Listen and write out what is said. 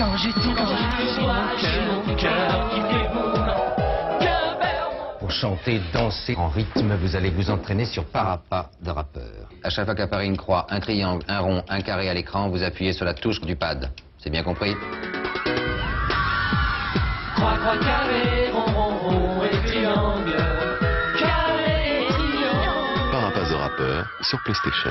Quand je j'ai mon cœur qui Pour chanter, danser en rythme, vous allez vous entraîner sur parappa de rappeur. À chaque fois qu'apparaît une croix, un triangle, un rond, un carré à l'écran, vous appuyez sur la touche du pad. C'est bien compris? Croix, croix, carré, rond, rond, rond et triangle. Carré triangle. De rappeur sur PlayStation.